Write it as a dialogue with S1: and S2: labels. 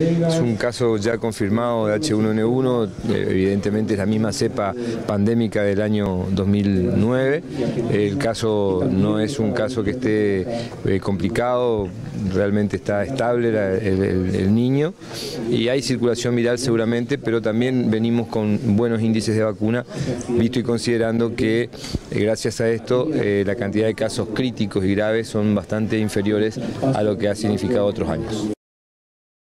S1: Es un caso ya confirmado de H1N1, evidentemente es la misma cepa pandémica del año 2009. El caso no es un caso que esté eh, complicado, realmente está estable el, niño y hay circulación viral seguramente, pero también venimos con buenos índices de vacuna, visto y considerando que eh, gracias a esto eh, la cantidad de casos críticos y graves son bastante inferiores a lo que ha significado otros años.